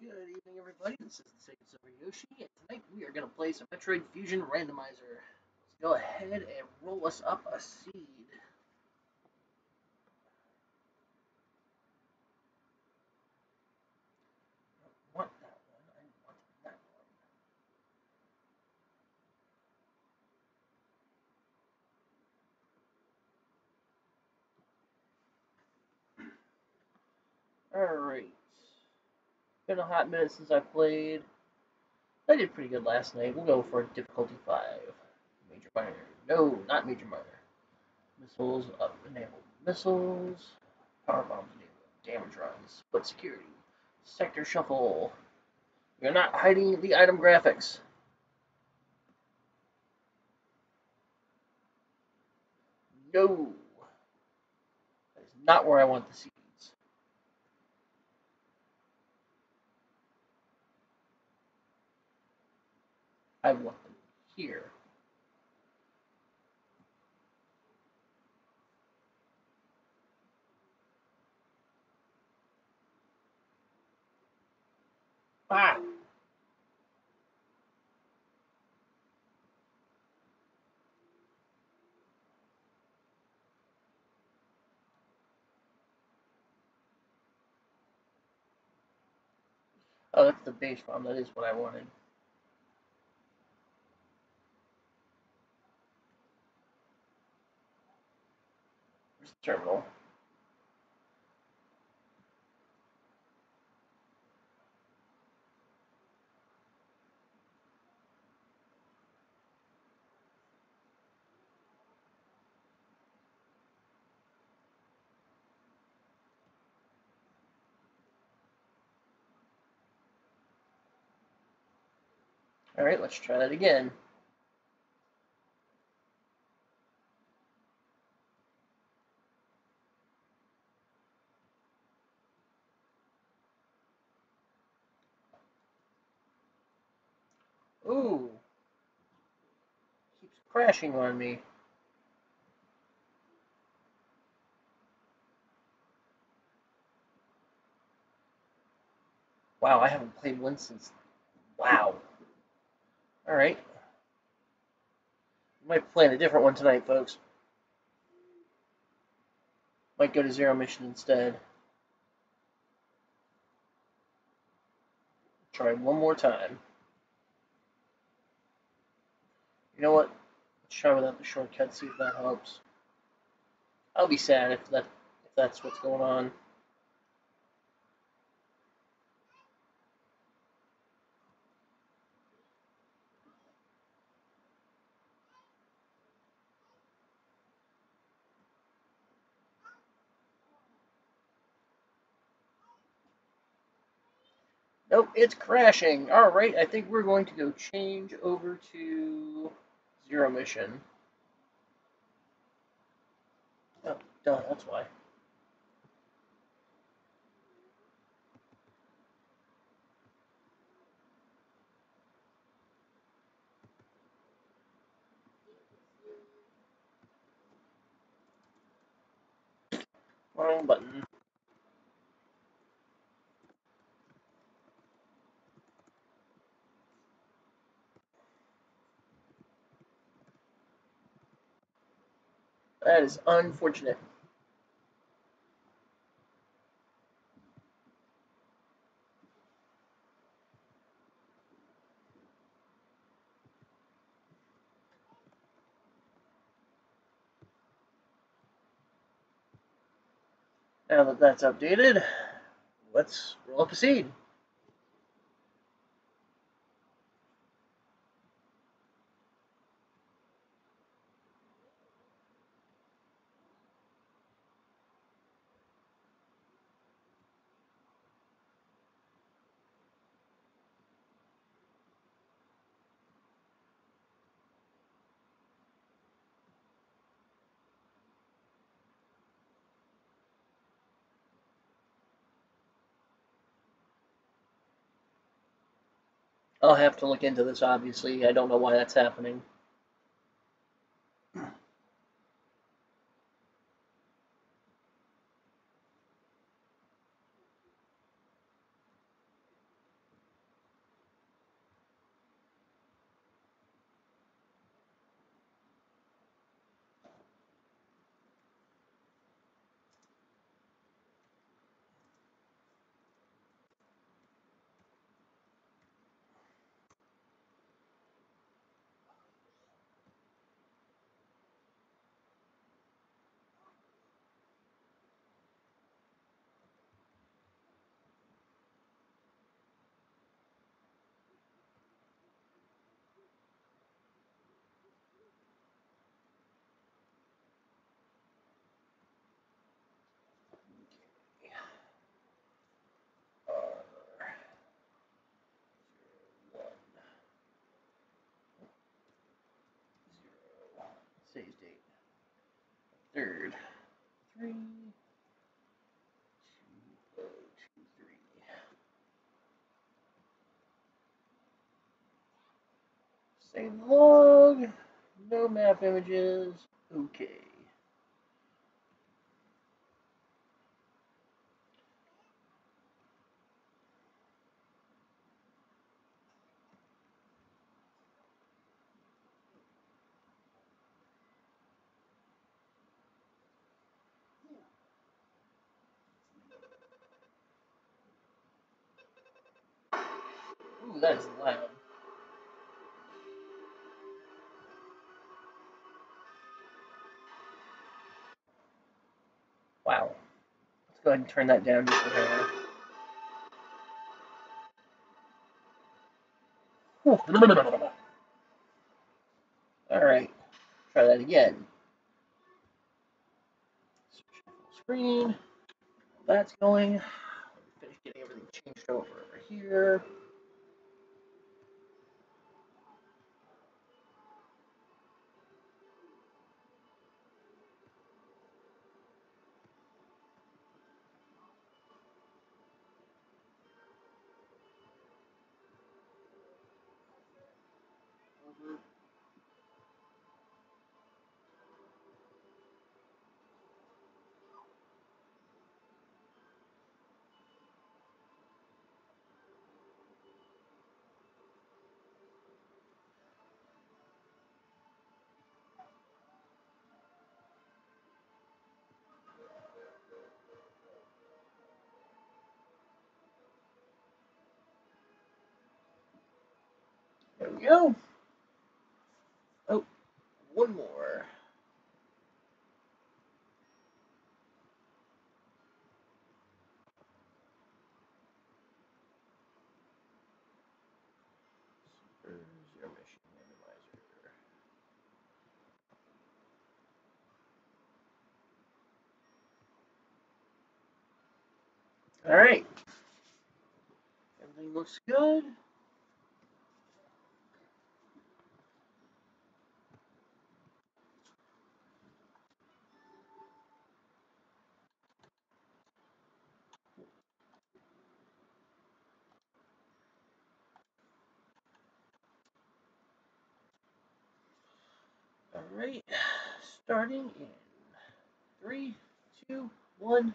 Good evening, everybody. This is the Sacred Silver Yoshi, and tonight we are going to play some Metroid Fusion Randomizer. Let's go ahead and roll us up a seed. I don't want that one. I want that one. Alright. Been a hot minute since I played. I did pretty good last night. We'll go for difficulty 5. Major minor. No, not major minor. Missiles up enabled. Missiles. Power bombs enabled. Damage runs. Split security. Sector shuffle. Are not hiding the item graphics. No. That is not where I want the seeds. I want them here. Ah! Oh, that's the base bomb. That is what I wanted. Terminal? Alright, let's try that again. Ooh. Keeps crashing on me. Wow, I haven't played one since. Wow. Alright. Might plan a different one tonight, folks. Might go to Zero Mission instead. Try one more time. You know what? Try without the shortcut, see if that helps. I'll be sad if that if that's what's going on. Nope, it's crashing. Alright, I think we're going to go change over to Zero Mission. Oh, duh, that's why. Wrong button. That is unfortunate. Now that that's updated, let's roll up a seed. I'll have to look into this, obviously. I don't know why that's happening. third. Three, two, oh, two, three. Save log. No map images. Okay. Ooh, that is loud. Wow. Let's go ahead and turn that down just a hair. Alright, try that again. Screen, that's going. Finish getting everything changed over here. We go. Oh, one more. All right. Everything looks good. All right. Starting in three, two, one.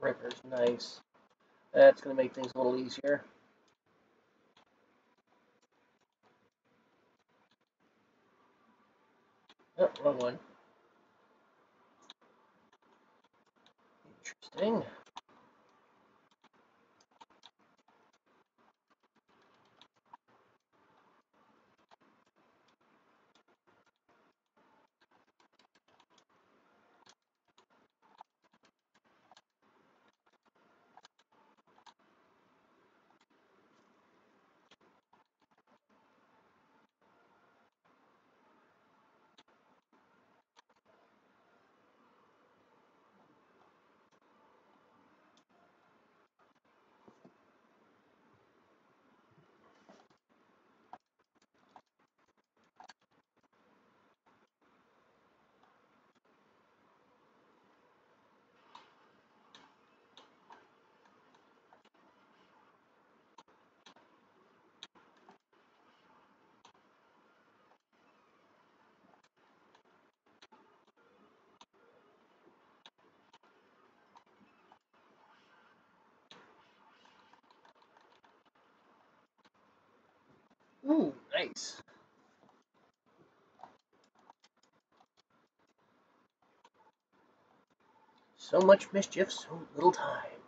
Ripper's nice. That's gonna make things a little easier. Oh, wrong one. Ooh, nice. So much mischief, so little time.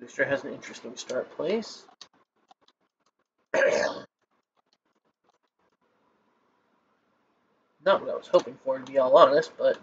Booster has an interesting start place. Not what I was hoping for, to be all honest, but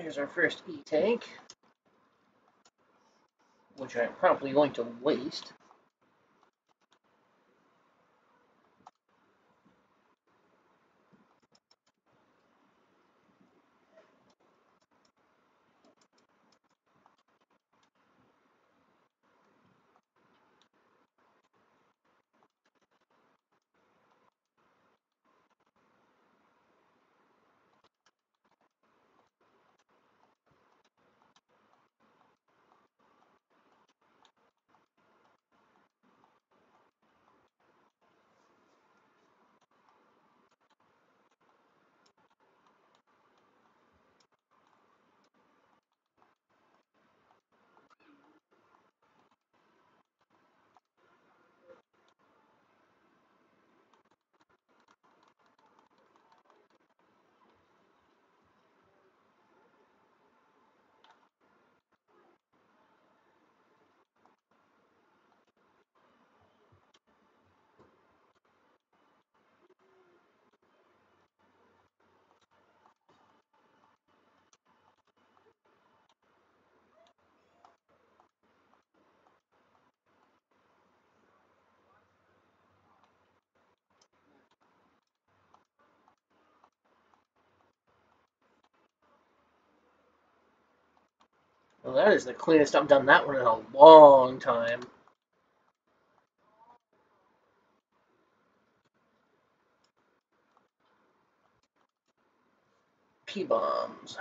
Here's our first E-Tank, which I'm probably going to waste. Well, that is the cleanest I've done that one in a long time. P-bombs.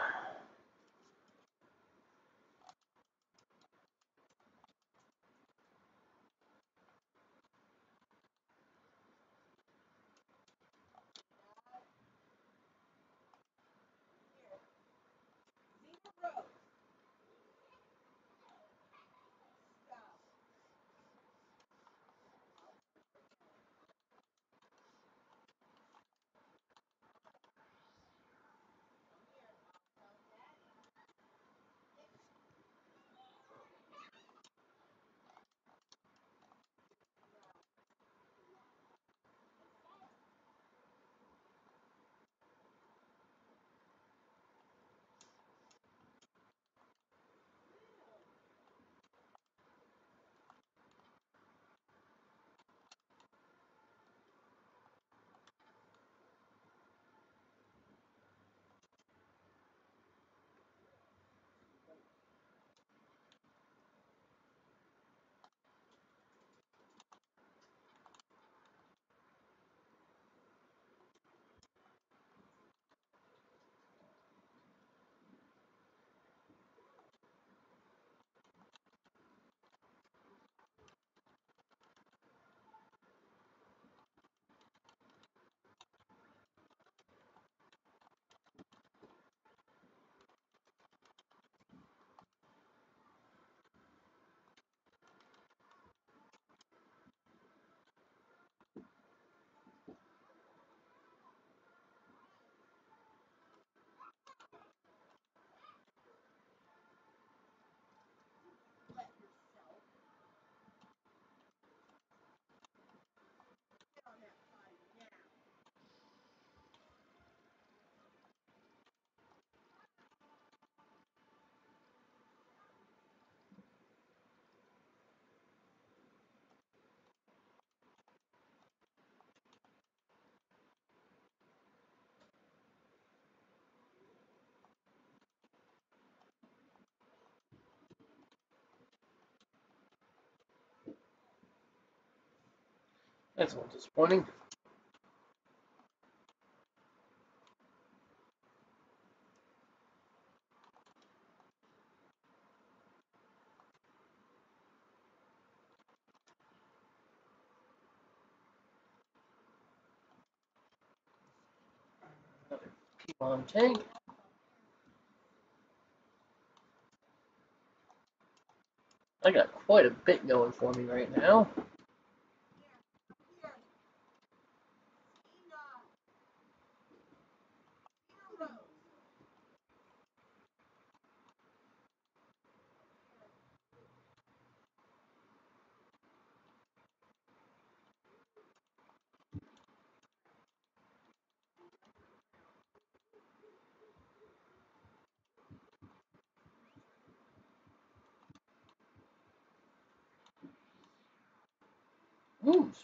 That's a little disappointing. Another tank. I got quite a bit going for me right now.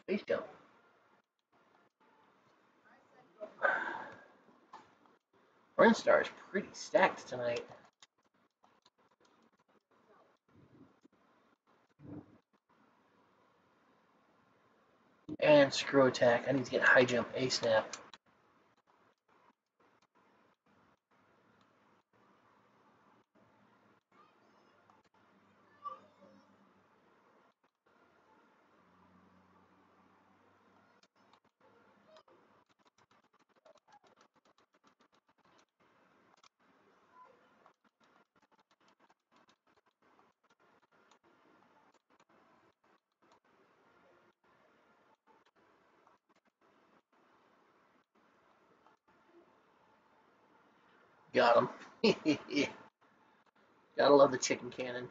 Jump. Brinstar is pretty stacked tonight. And screw attack. I need to get high jump A snap. Got him. Gotta love the chicken cannon.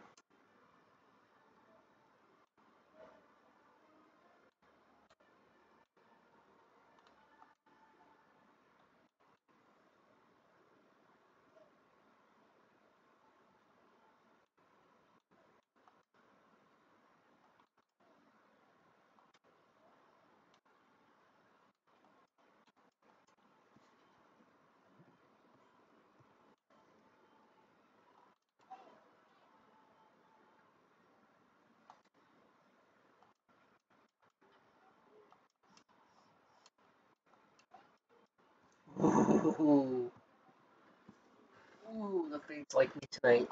Like me tonight.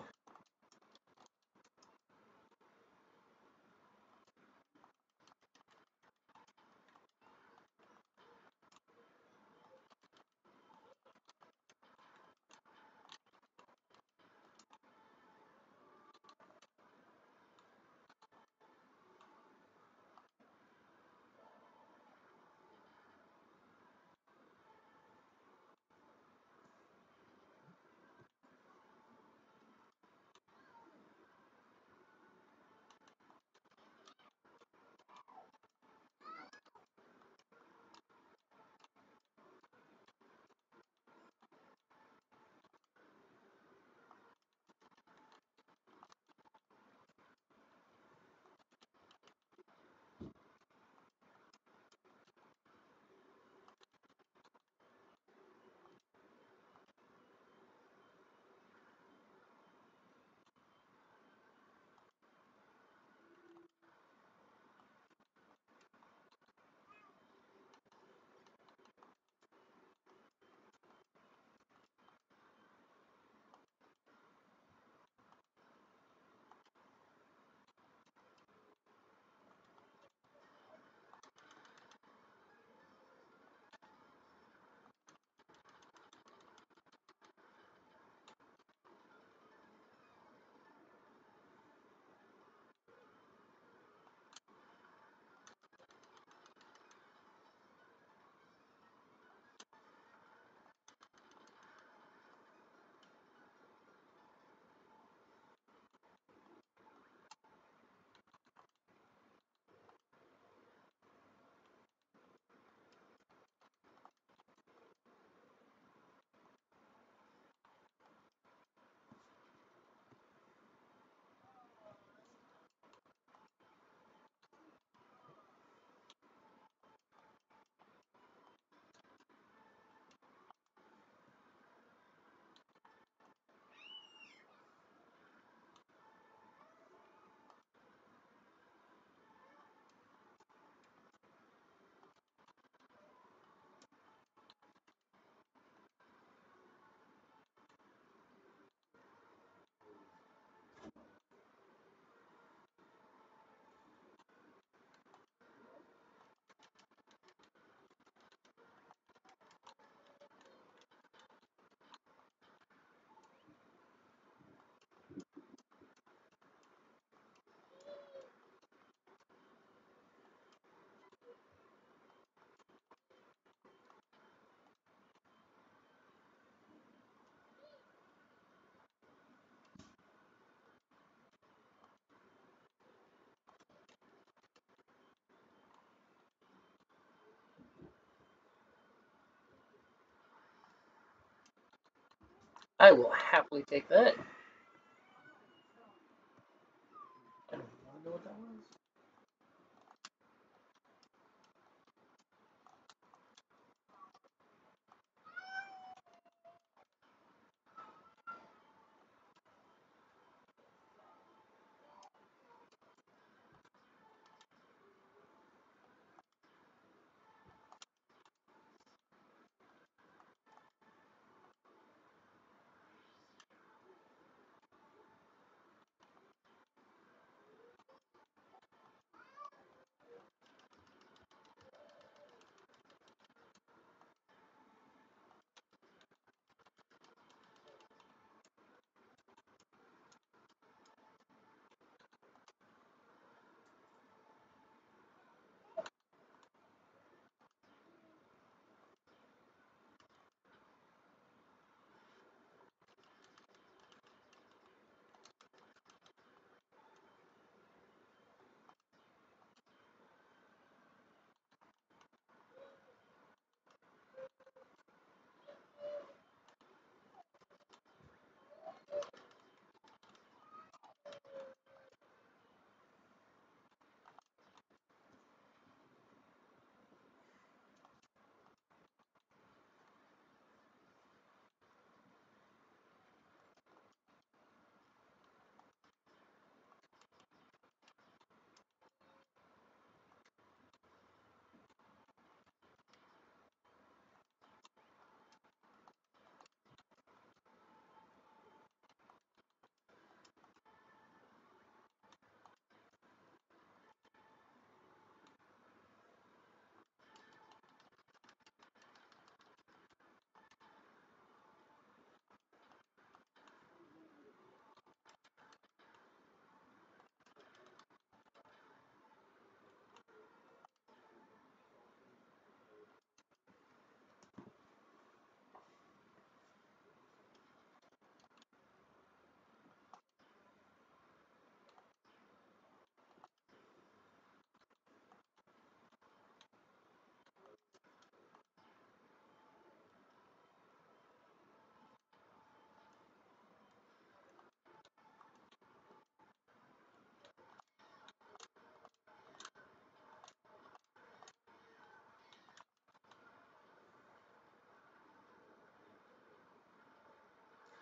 I will happily take that.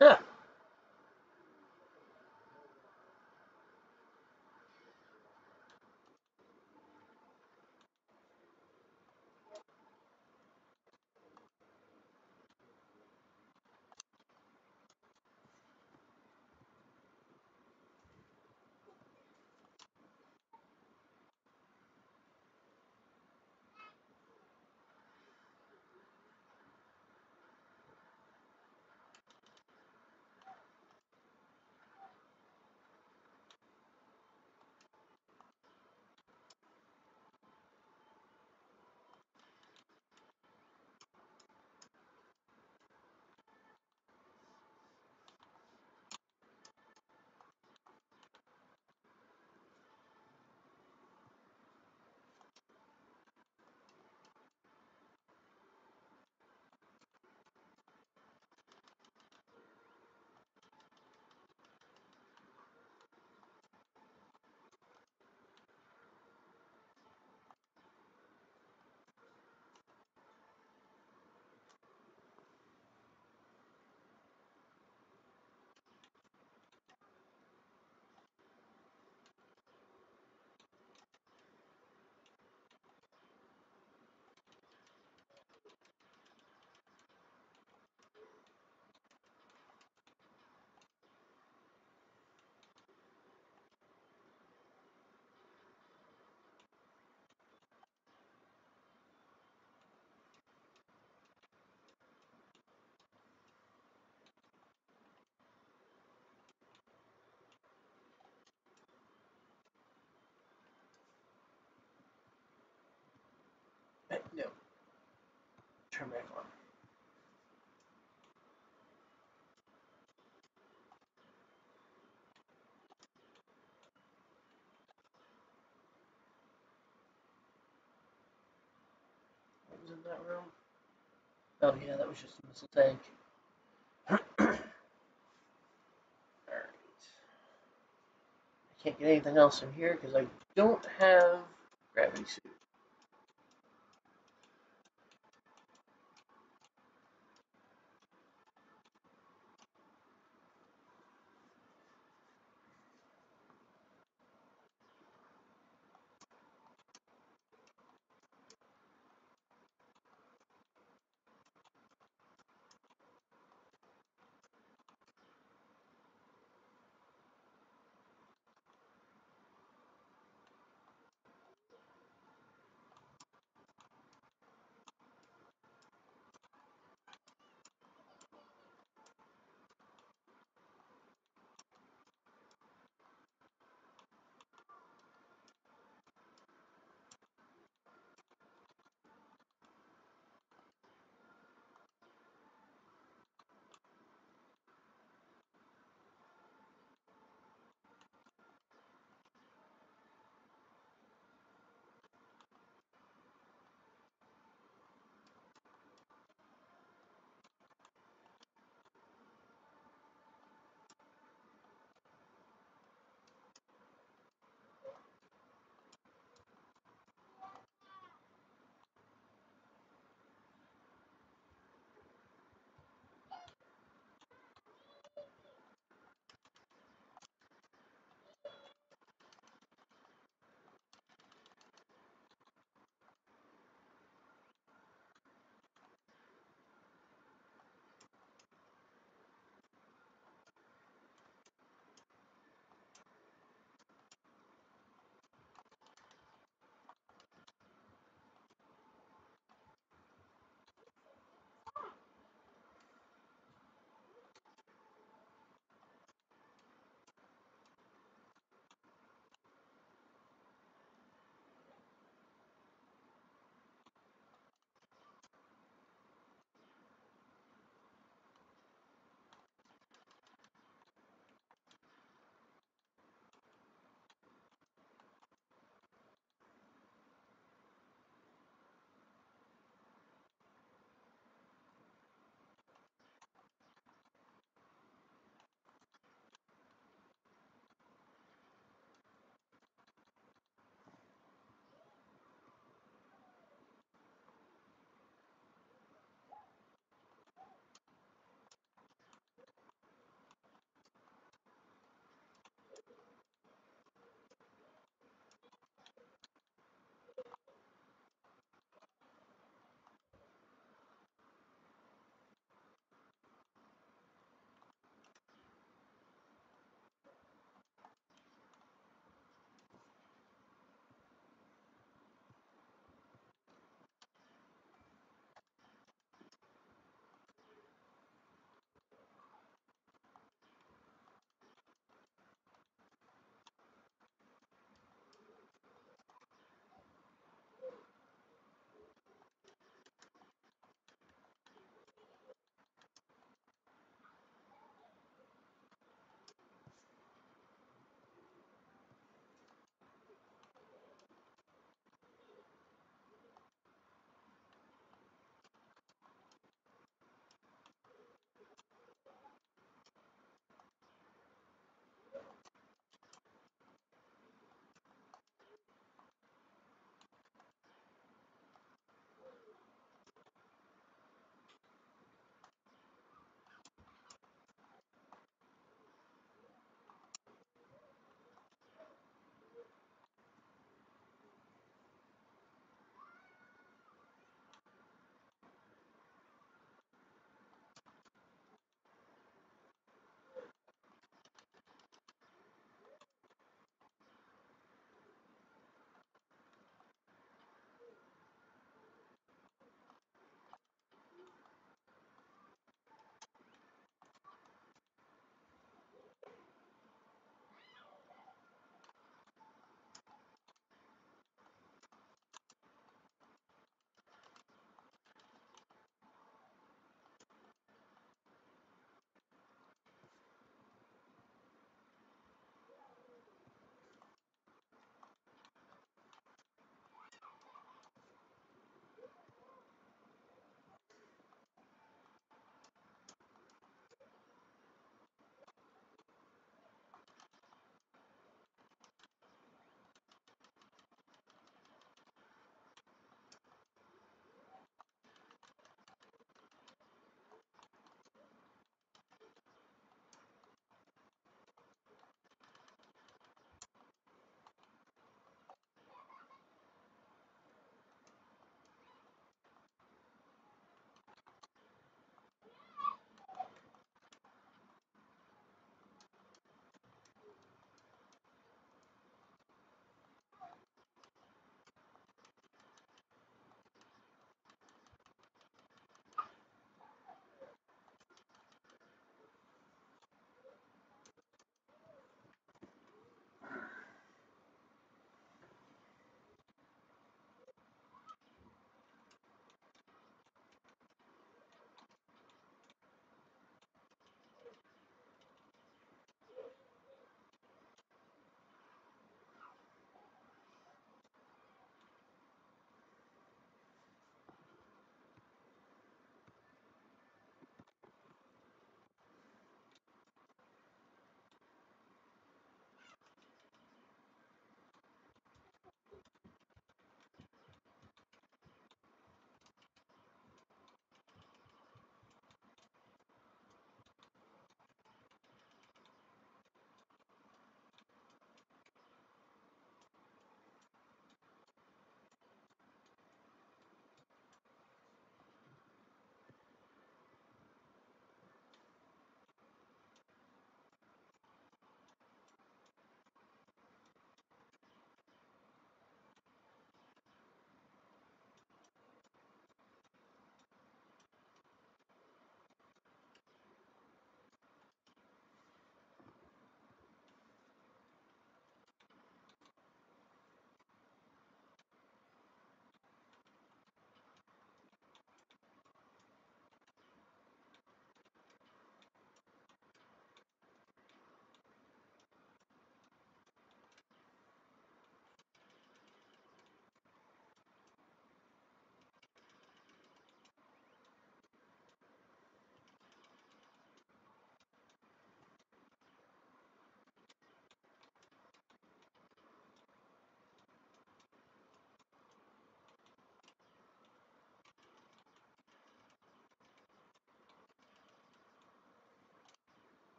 Yeah. Uh, back on. What was in that room? Oh yeah, that was just a missile tank. Alright. I can't get anything else in here because I don't have gravity suit.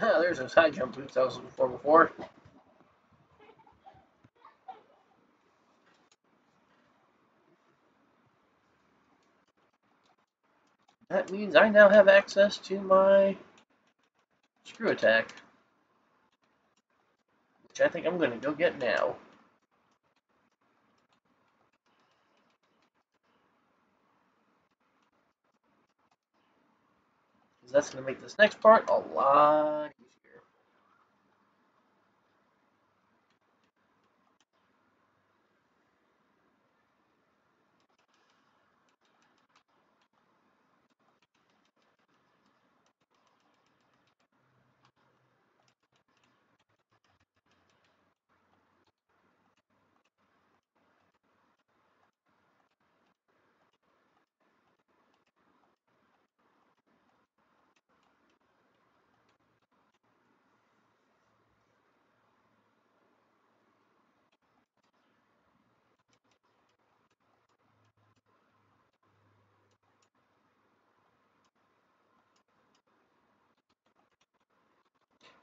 There's those high jump boots I was looking for before. That means I now have access to my screw attack. Which I think I'm going to go get now. Because that's going to make this next part a lot easier.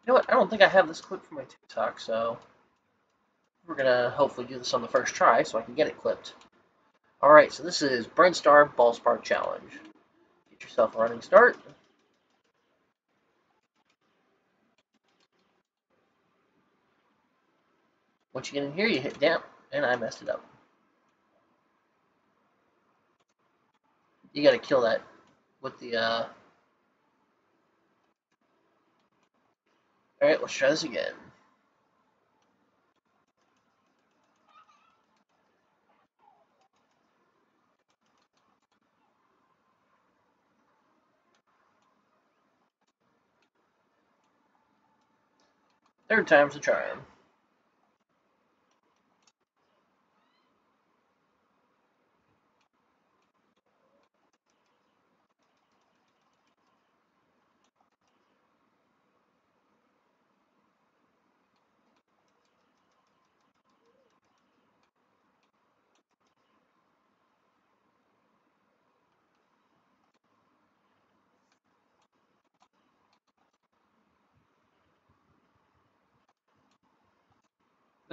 You know what? I don't think I have this clip for my TikTok, so we're gonna hopefully do this on the first try so I can get it clipped. Alright, so this is Brinstar Ballspark Challenge. Get yourself a running start. Once you get in here, you hit damp, and I messed it up. You gotta kill that with the, uh... Alright, let's try this again. Third time's the charm.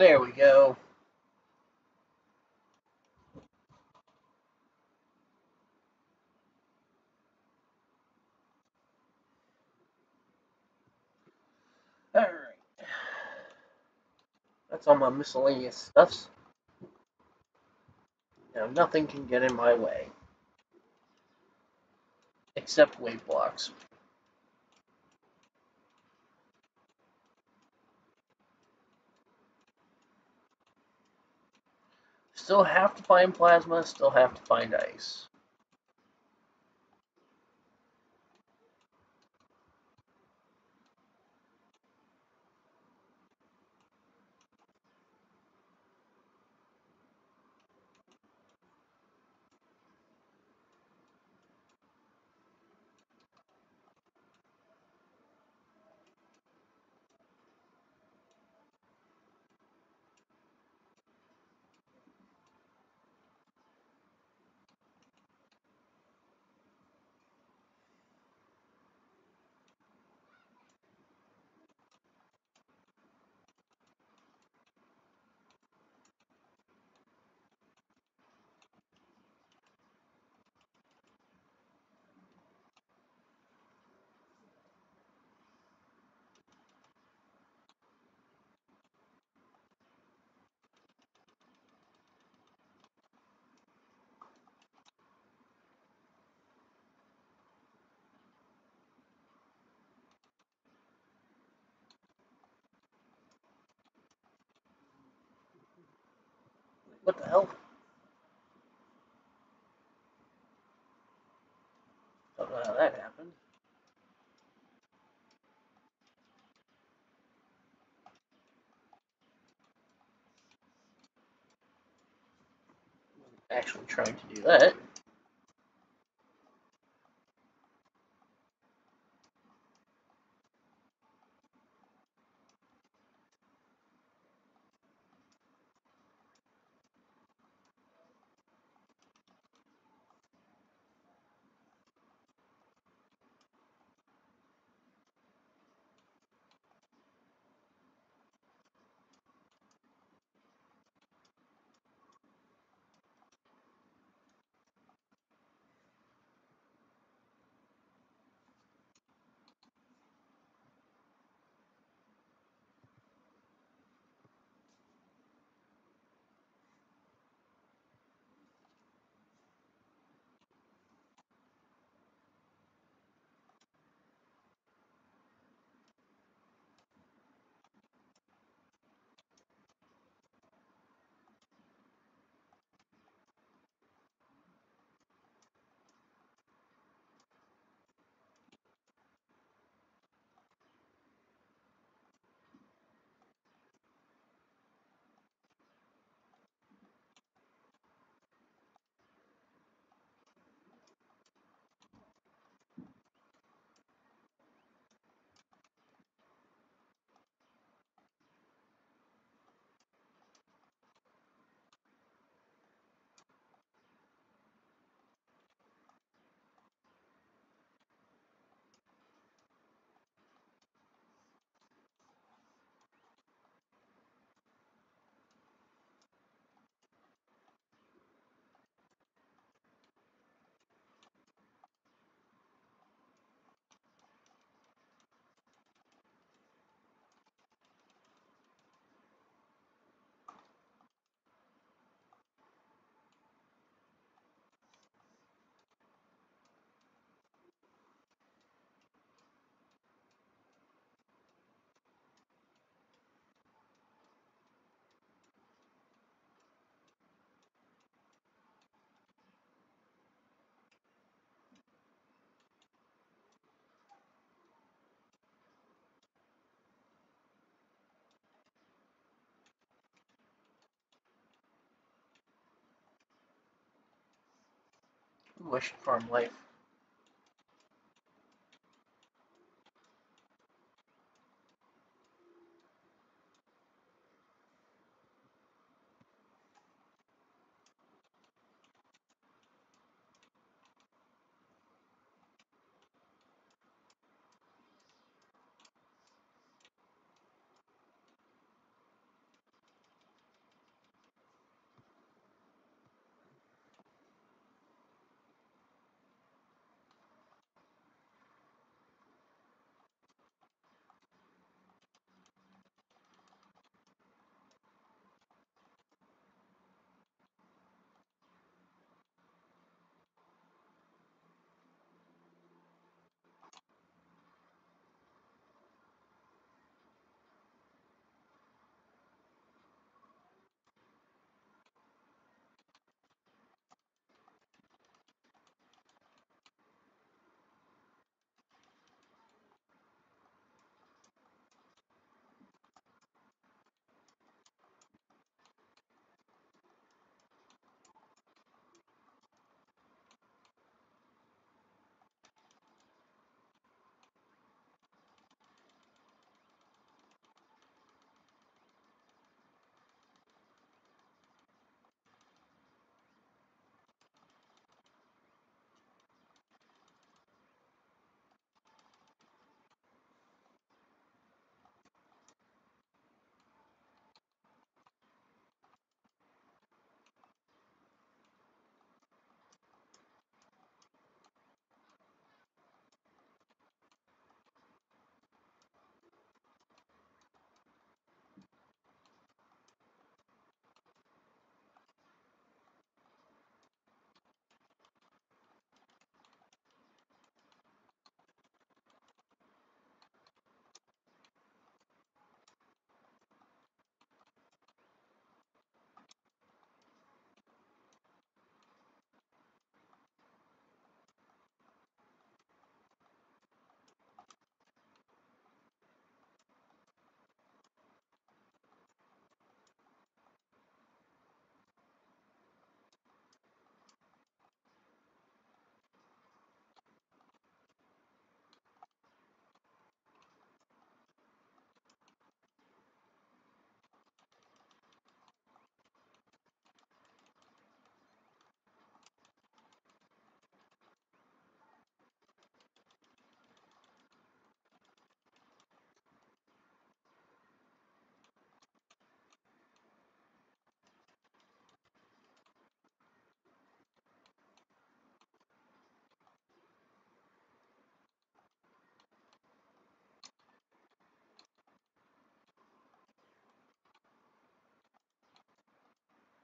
There we go. Alright. That's all my miscellaneous stuffs. Now nothing can get in my way. Except wave blocks. Still have to find plasma, still have to find ice. What the hell? Don't know how that happened. Actually trying to do that. Distinguished farm life.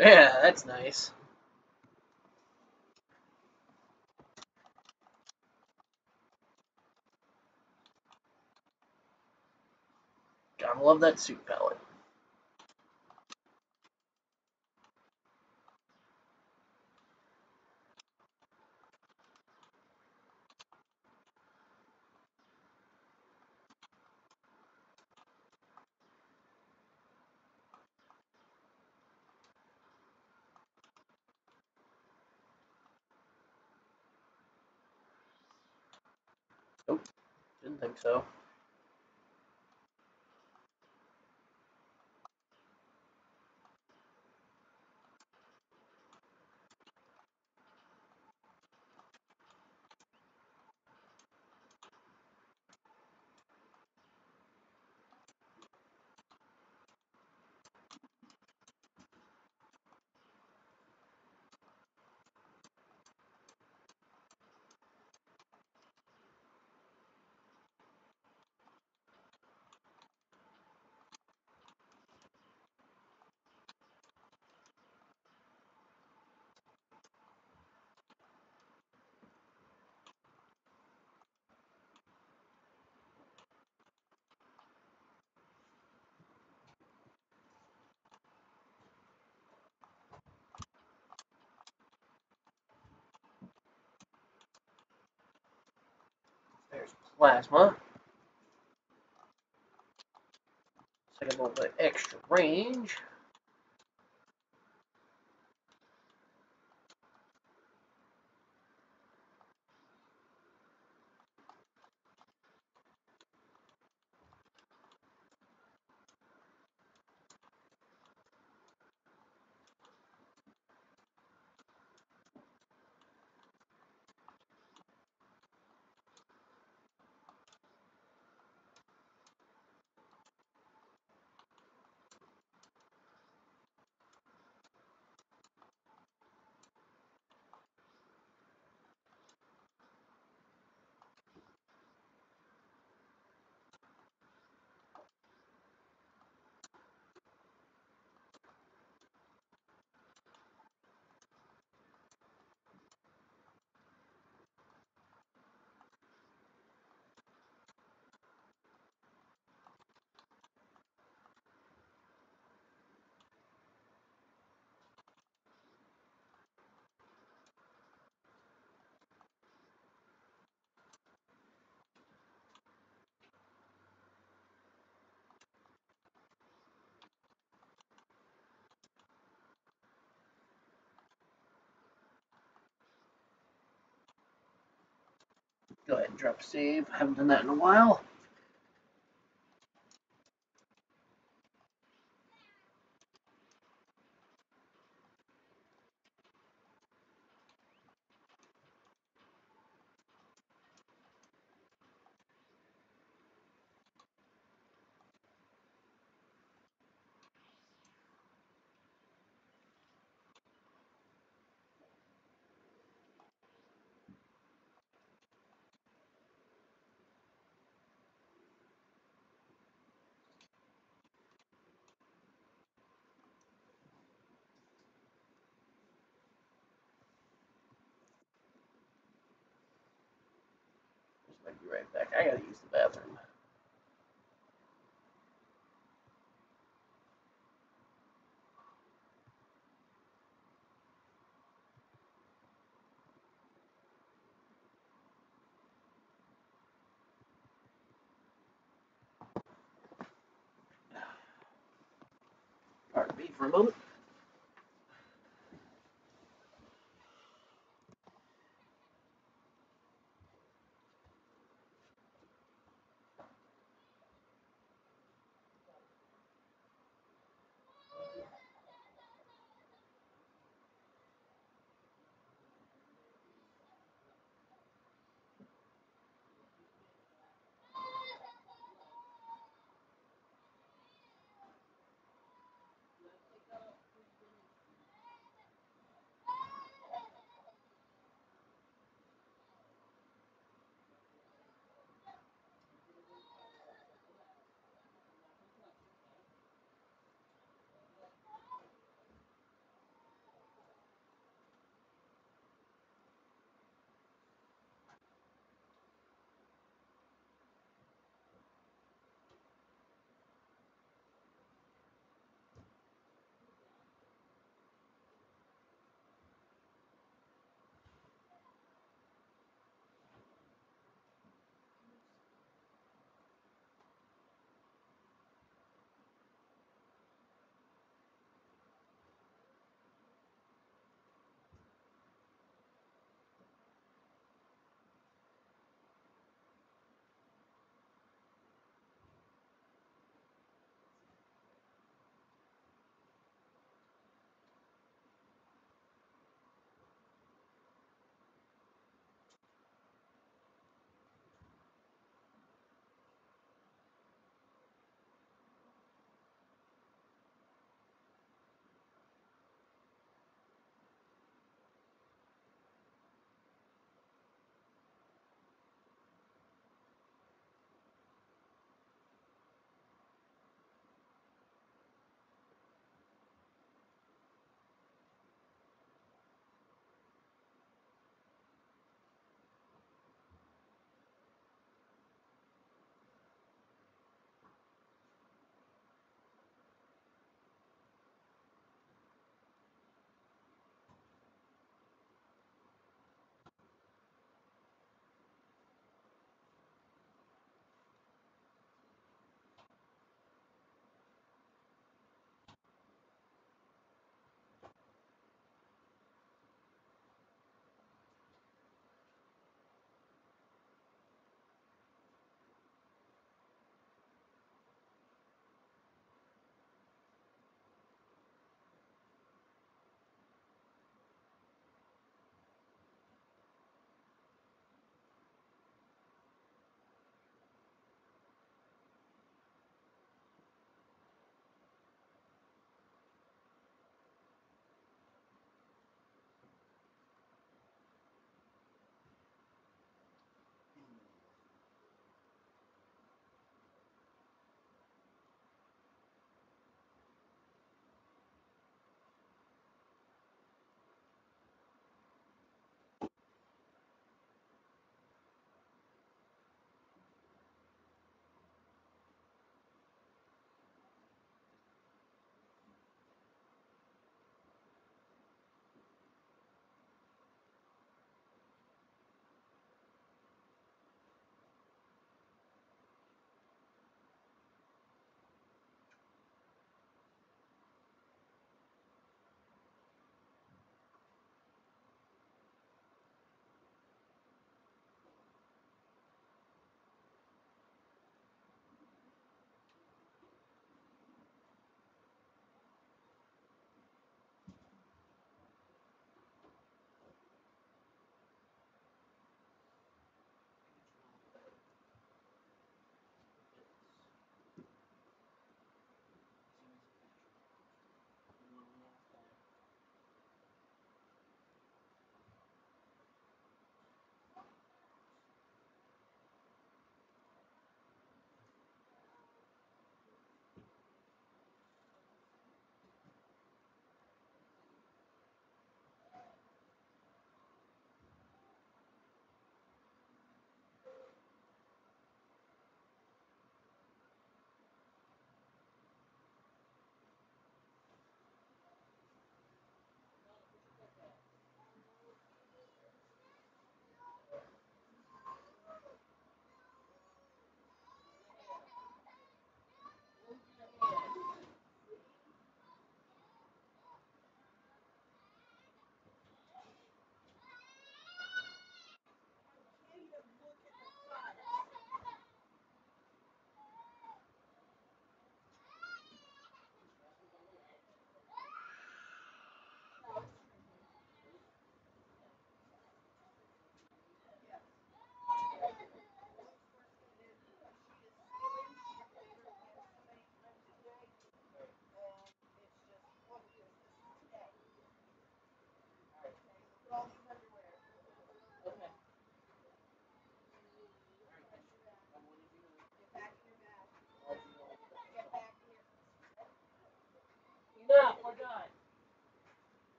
Yeah, that's nice. Gotta love that suit palette. Nope, didn't think so. There's plasma. Second little bit extra range. Go ahead and drop save. Haven't done that in a while. Might be right back. I gotta use the bathroom. Pardon me for a moment.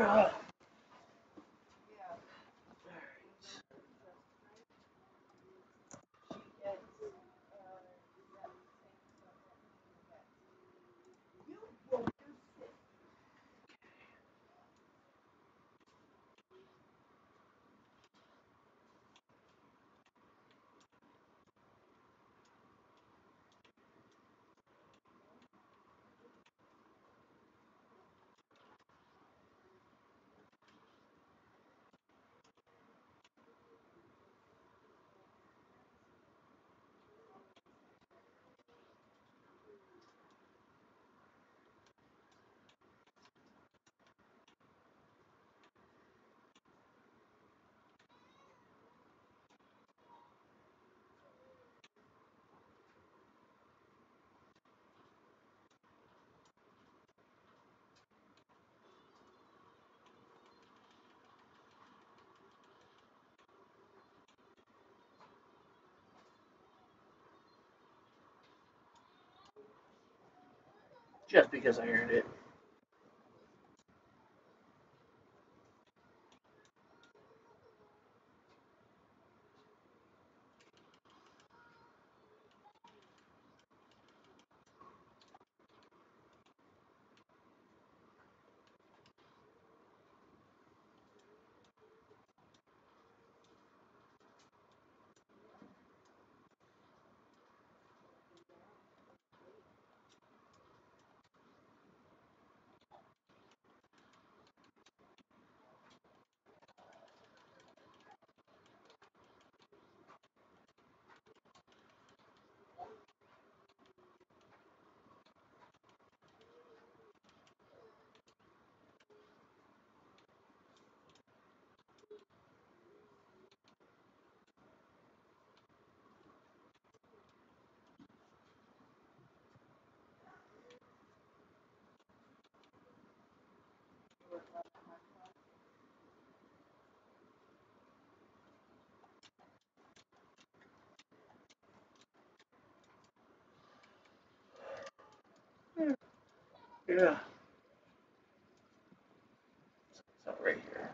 Ugh. Just because I earned it. Yeah. So right here.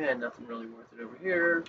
Yeah, nothing really worth it over here.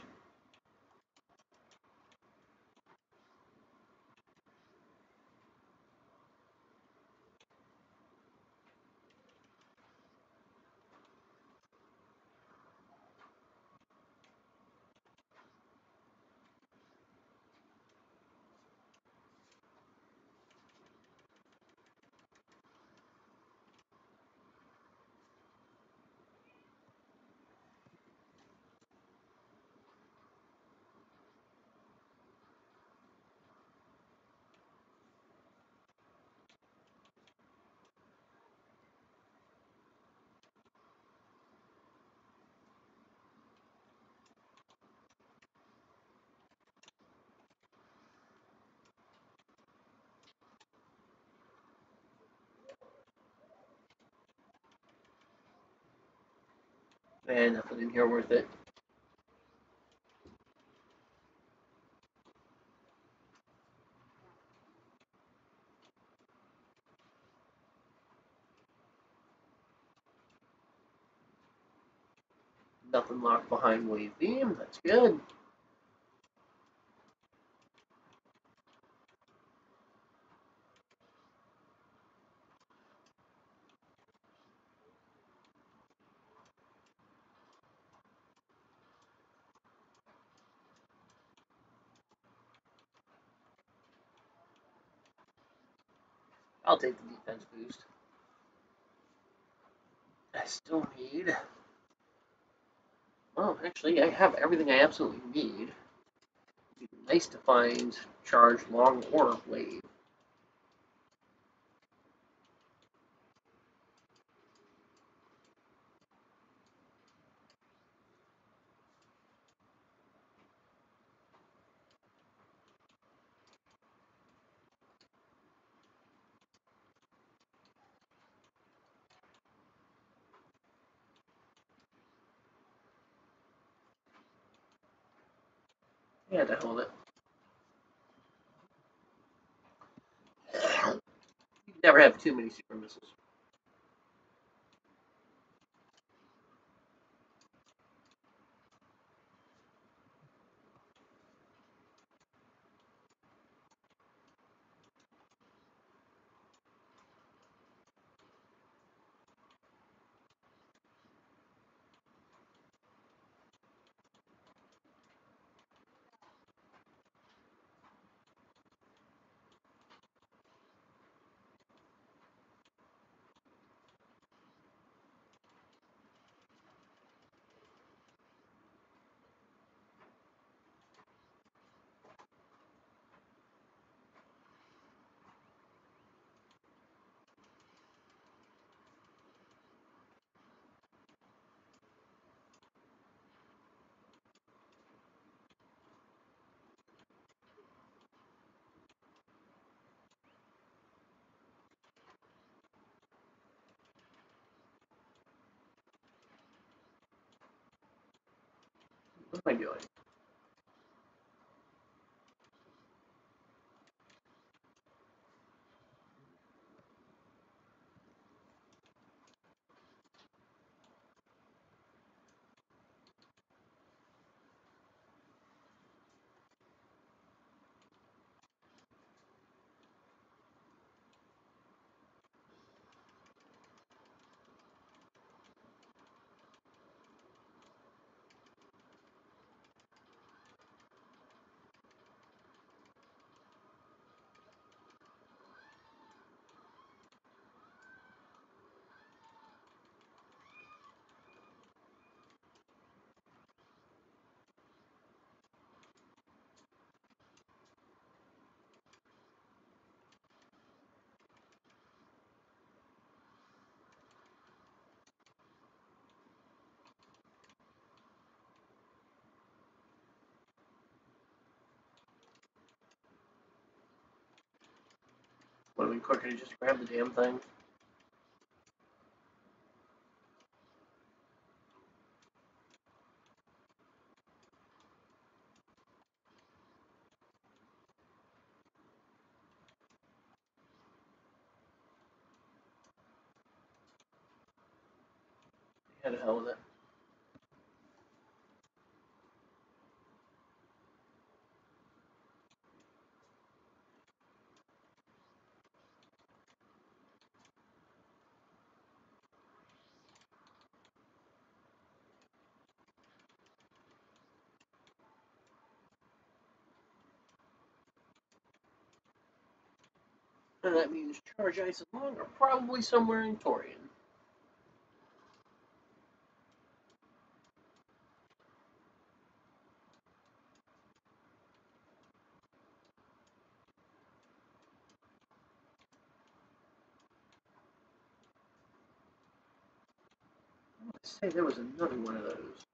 And nothing in here worth it. Nothing locked behind wave beam. That's good. I'll take the defense boost. I still need. Well, actually, I have everything I absolutely need. It'd be nice to find charge long or wave. Yeah, to hold it. You never have too many super missiles. What am I Would have been quicker to just grab the damn thing. Yeah, the hell with it. And that means Charge Ice and Long are probably somewhere in Tourian. I say there was another one of those.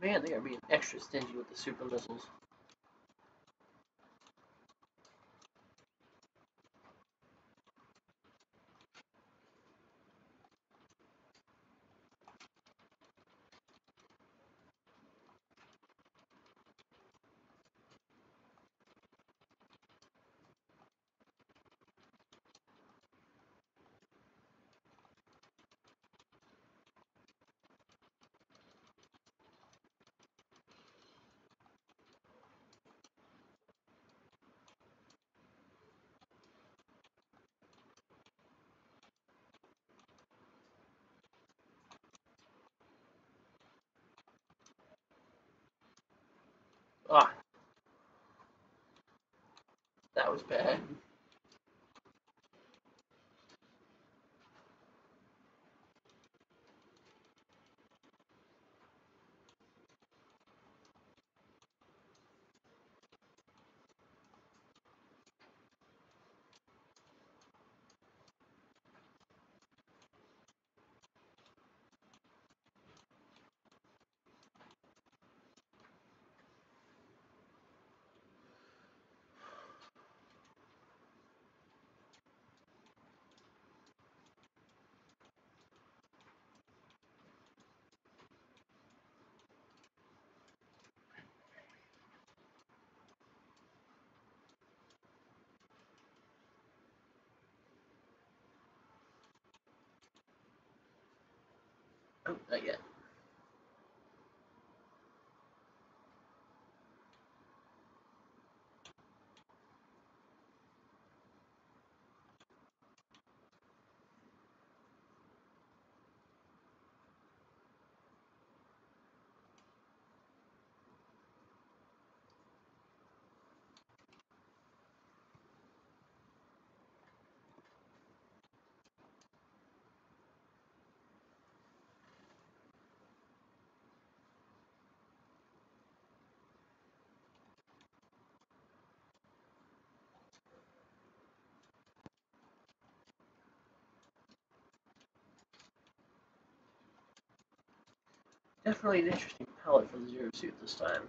Man, they are being extra stingy with the super missiles. Oh, not yet. Definitely an interesting palette for the Zero Suit this time.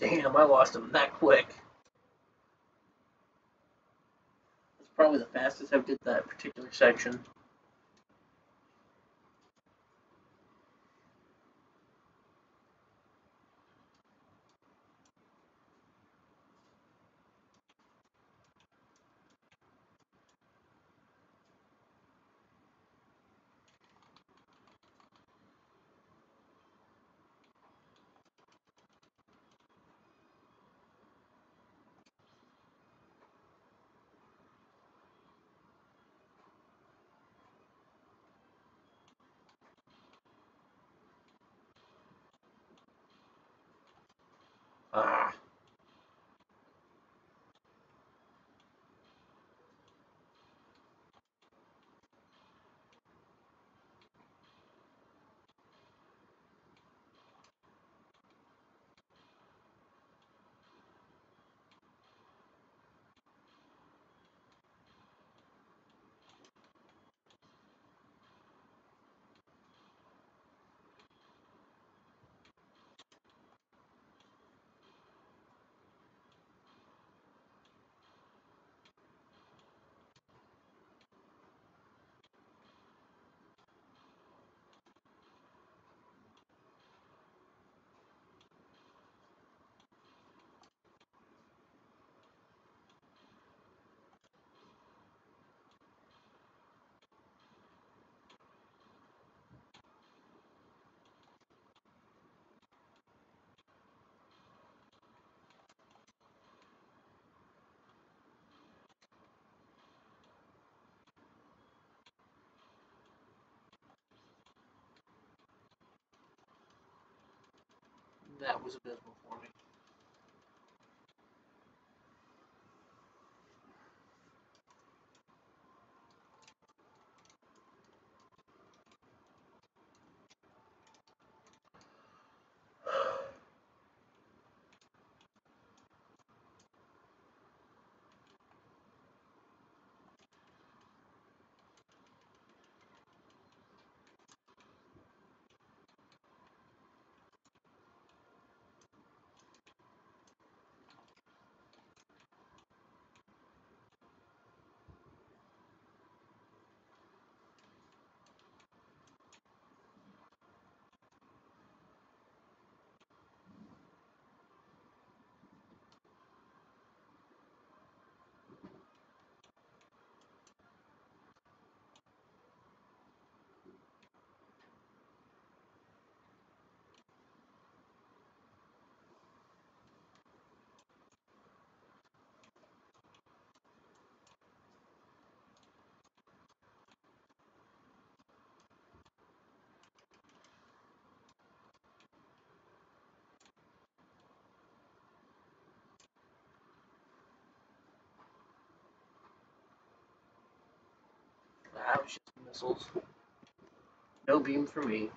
Damn, I lost him that quick. That's probably the fastest I've did that particular section. Ah. That was abysmal for me. That No beam for me.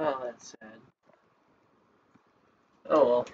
Oh, that's sad. Oh well.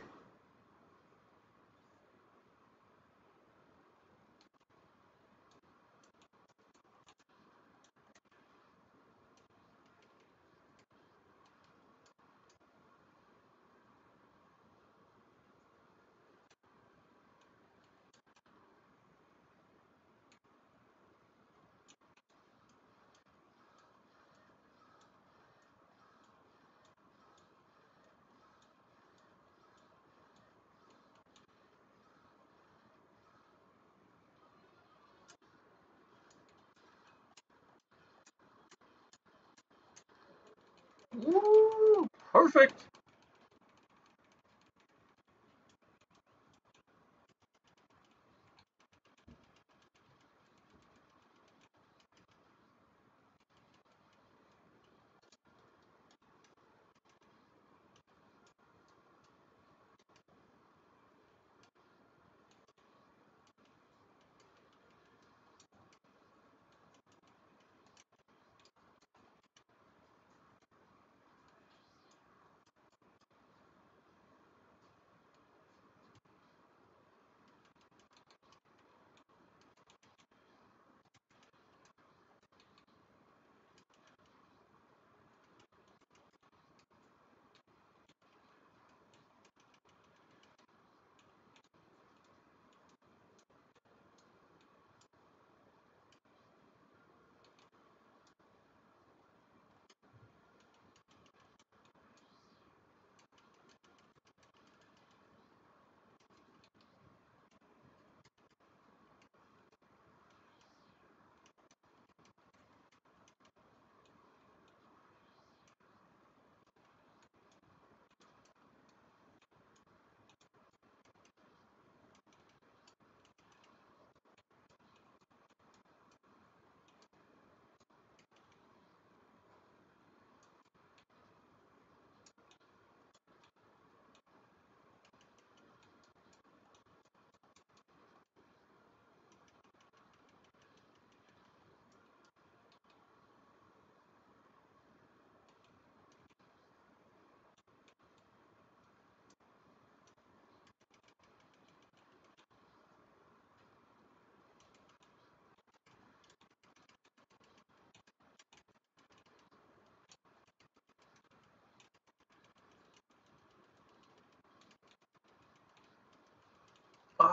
Woo! Perfect.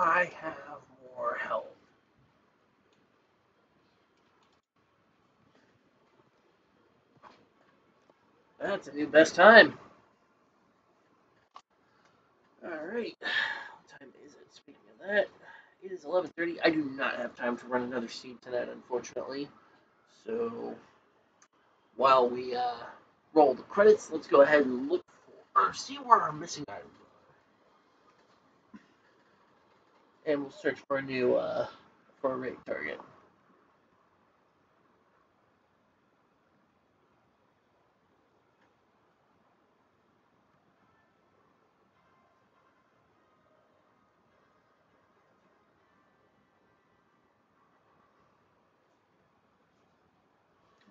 I have more health. That's a new best time. Alright. What time is it? Speaking of that, it is 11.30. I do not have time to run another seed tonight, unfortunately. So, while we uh, roll the credits, let's go ahead and look for, or see where our missing items are. And we'll search for a new, uh, for a raid target.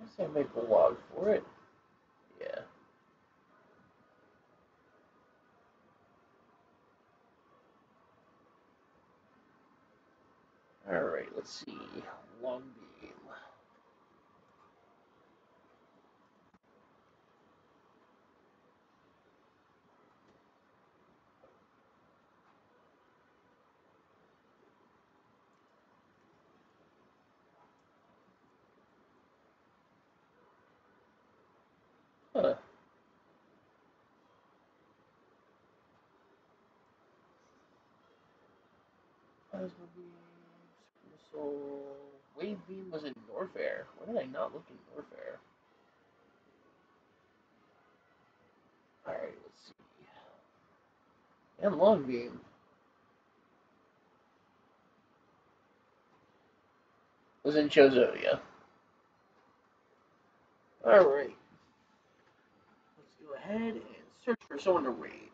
Let's say make a log for it. Yeah. Alright, let's see. Long beam. Huh. Plasma beam, missile. Wave beam was in Norfair. Why did I not look in Norfair? Alright, let's see. And long beam. Was in Chozodia. Alright. Let's go ahead and search for someone to raid.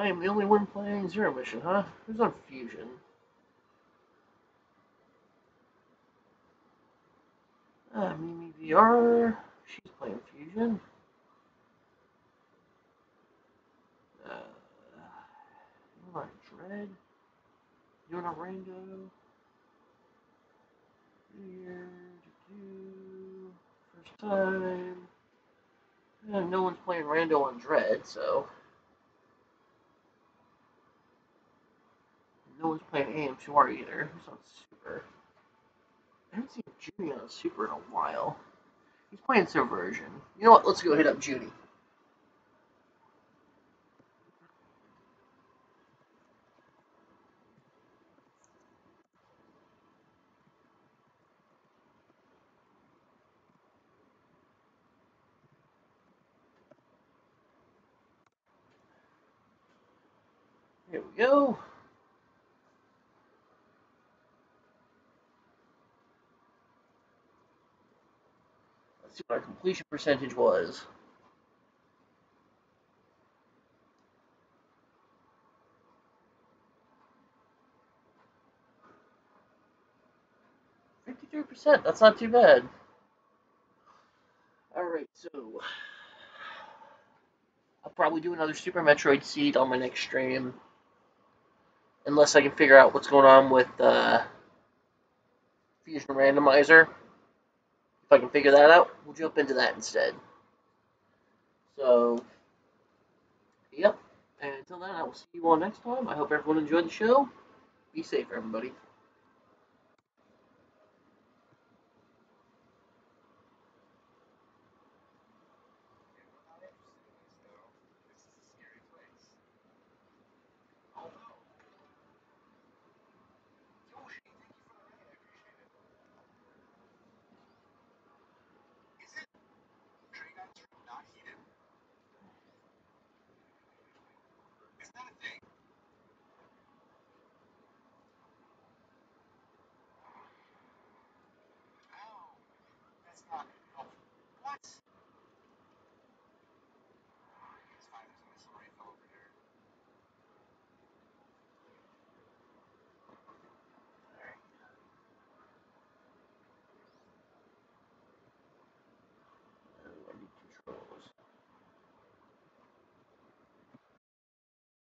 I am the only one playing Zero Mission, huh? Who's on Fusion? Uh, Mimi VR. She's playing Fusion. Uh, you on Dread? You on? Here, first time. And no one's playing Rando on Dread, so. No one's playing AM2R either. Who's on Super? I haven't seen Junie on Super in a while. He's playing Subversion. You know what? Let's go hit up Junie. Here we go. See what our completion percentage was. Fifty-three percent. That's not too bad. All right, so I'll probably do another Super Metroid Seed on my next stream, unless I can figure out what's going on with uh, Fusion Randomizer. If I can figure that out, we'll jump into that instead. So, yep. And until then, I will see you all next time. I hope everyone enjoyed the show. Be safe, everybody.